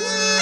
Bye.